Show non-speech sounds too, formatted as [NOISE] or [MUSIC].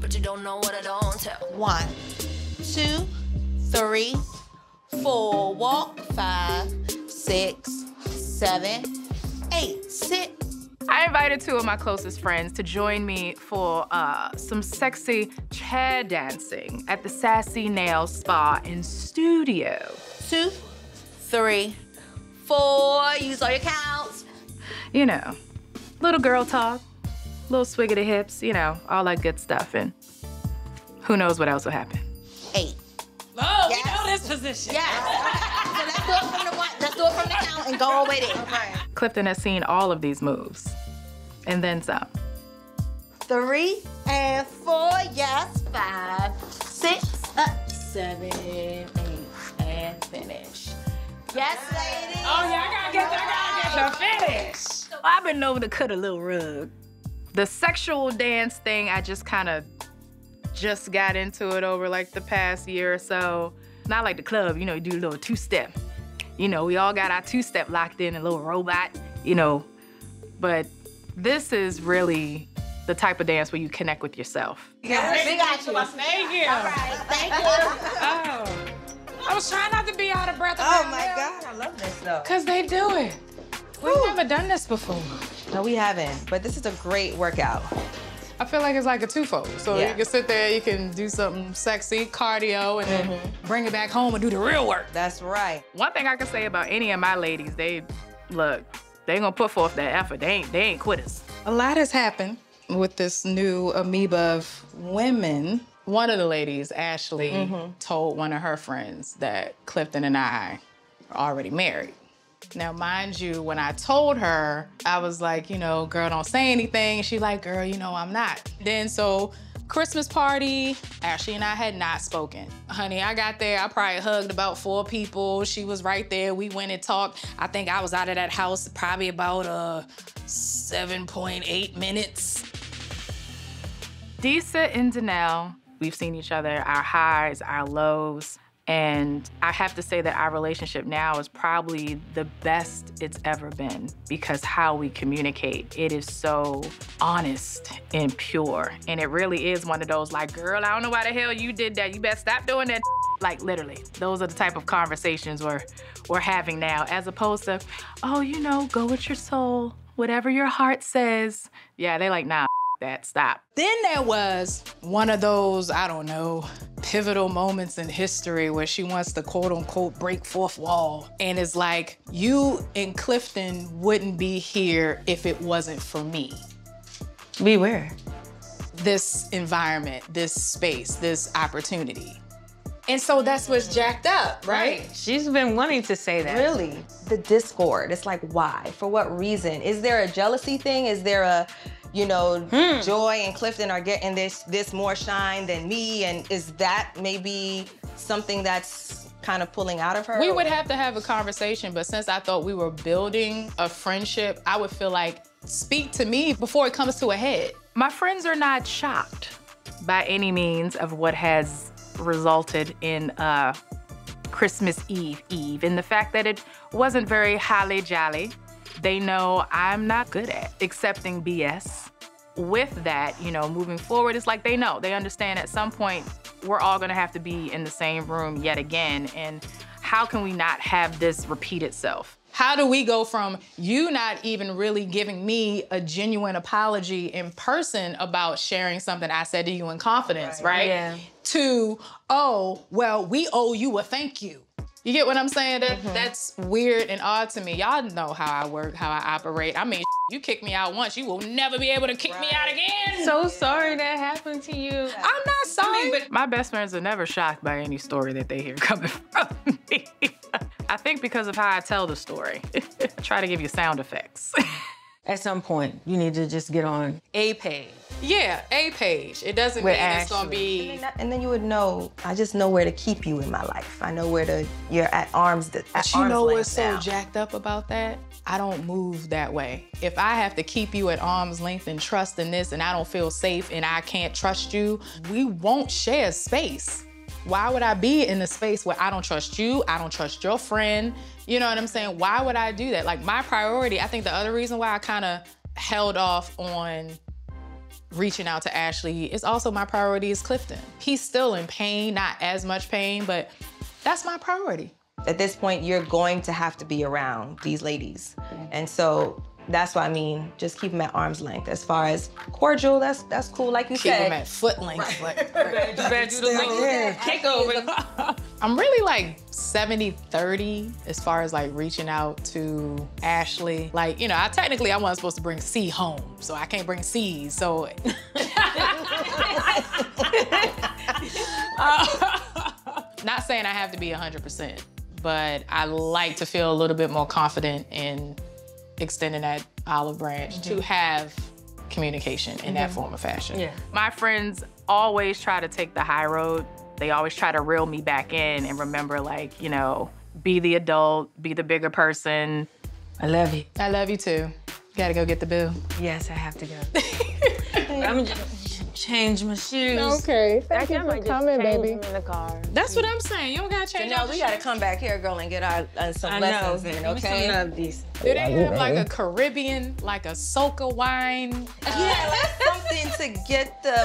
but you don't know what I don't tell. One, two, three, four, walk, five, six, seven, eight, sit. I invited two of my closest friends to join me for uh, some sexy chair dancing at the Sassy Nail Spa and Studio. Two, three, four, use all your counts. You know, little girl talk, little swig of the hips, you know, all that good stuff. And who knows what else will happen. Eight. Oh, Yes. we know this position. Yes. [LAUGHS] so let's do it from the one, let's do it from the count and go all the way there. Clifton has seen all of these moves, and then some. Three and four, yes, five, six, uh, seven, eight, and finish. Yes, ladies. Oh yeah, I gotta get, I gotta get the finish. I've been over to cut a little rug. The sexual dance thing, I just kind of just got into it over like the past year or so. Not like the club, you know, you do a little two step. You know, we all got our two step locked in, a little robot, you know. But this is really the type of dance where you connect with yourself. Yes, we got you. Thank you. All right, thank you. [LAUGHS] Oh. I was trying not to be out of breath. Oh my God, I love this though. Cause they do it. We've never done this before. No, we haven't, but this is a great workout. I feel like it's like a twofold. So Yeah. you can sit there, you can do something sexy, cardio, and then mm-hmm. bring it back home and do the real work. That's right. One thing I can say about any of my ladies, they look, they gonna put forth that effort. They ain't they ain't quitters. A lot has happened with this new amoeba of women. One of the ladies, Ashley, mm-hmm. told one of her friends that Clifton and I are already married. Now, mind you, when I told her, I was like, you know, girl, don't say anything. She like, girl, you know, I'm not. Then so Christmas party, Ashley and I had not spoken. Honey, I got there, I probably hugged about four people. She was right there. We went and talked. I think I was out of that house probably about uh 7.8 minutes. Disa and Danelle, we've seen each other, our highs, our lows. And I have to say that our relationship now is probably the best it's ever been because how we communicate. It is so honest and pure. And it really is one of those like, girl, I don't know why the hell you did that. You better stop doing that. [LAUGHS] Like literally, those are the type of conversations we're we're having now, as opposed to, oh, you know, go with your soul, whatever your heart says. Yeah, they like, nah, that stop. Then there was one of those, I don't know, pivotal moments in history where she wants to quote unquote break fourth wall. And it's like, you and Clifton wouldn't be here if it wasn't for me. Beware. This environment, this space, this opportunity. And so that's what's jacked up, right? She's been wanting to say that. Really? The discord. It's like, why? For what reason? Is there a jealousy thing? Is there a, you know, Joi and Clifton are getting this this more shine than me? And is that maybe something that's kind of pulling out of her? We would have to have a conversation, but since I thought we were building a friendship, I would feel like speak to me before it comes to a head. My friends are not shocked by any means of what has resulted in uh, Christmas Eve Eve and the fact that it wasn't very holly jolly. They know I'm not good at accepting BS. With that, you know, moving forward, it's like they know, they understand at some point we're all gonna have to be in the same room yet again. And how can we not have this repeat itself? How do we go from you not even really giving me a genuine apology in person about sharing something I said to you in confidence, right? Yeah. To, oh, well, we owe you a thank you. You get what I'm saying? That, mm-hmm. That's weird and odd to me. Y'all know how I work, how I operate. I mean, [LAUGHS] you kick me out once, you will never be able to kick me out again. So sorry that happened to you. I'm not sorry. but my best friends are never shocked by any story that they hear [LAUGHS] coming from me. I think because of how I tell the story. I [LAUGHS] try to give you sound effects. At some point, you need to just get on a page. Yeah, a page. It doesn't With mean it's gonna be And that- and then you would know. I just know where to keep you in my life. I know where to. You're at arms. At But you arm's know what's so now. jacked up about that? I don't move that way. If I have to keep you at arm's length and trust in this and I don't feel safe and I can't trust you, we won't share space. Why would I be in a space where I don't trust you? I don't trust your friend. You know what I'm saying? Why would I do that? Like my priority, I think the other reason why I kind of held off on reaching out to Ashley is also my priority is Clifton. He's still in pain, not as much pain, but that's my priority. At this point, you're going to have to be around these ladies. And so that's what I mean. Just keep them at arm's length. As far as cordial, that's that's cool. Like you Keep said, him at foot length. like- [LAUGHS] Take over. [LAUGHS] I'm really like 70 30 as far as like reaching out to Ashley. Like, you know, I technically I wasn't supposed to bring C home, so I can't bring C's. So [LAUGHS] uh, not saying I have to be 100%, but I like to feel a little bit more confident in extending that olive branch to mm-hmm. have communication in that mm-hmm. form of fashion. Yeah. My friends always try to take the high road. They always try to reel me back in and remember, like, you know, be the adult, be the bigger person. I love you. I love you too. Gotta go get the bill. Yes, I have to go. I'm gonna change my shoes. Okay, I might just change them in the car. That's what I'm saying. You don't gotta change Janelle, all we the gotta shit. come back here, girl, and get our uh, some I know. lessons in, me okay? some of these. Do they have like a Caribbean, like a soca wine? Yeah, like something to get the.